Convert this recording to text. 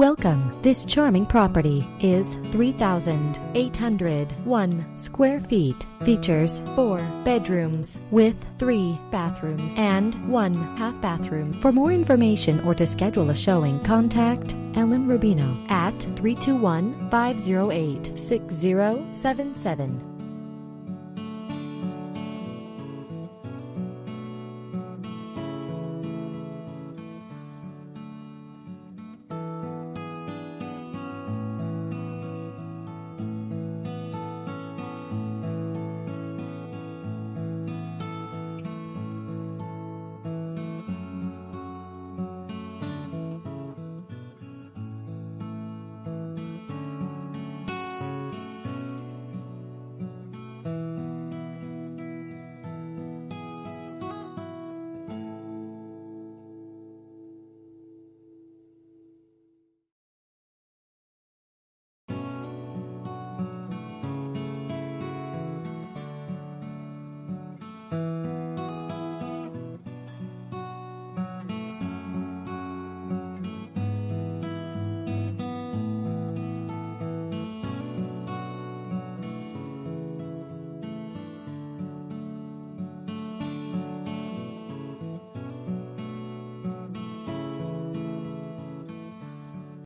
Welcome. This charming property is 3,801 square feet. Features four bedrooms with three bathrooms and one half bathroom. For more information or to schedule a showing, contact Ellen Rubino at 321 508 6077.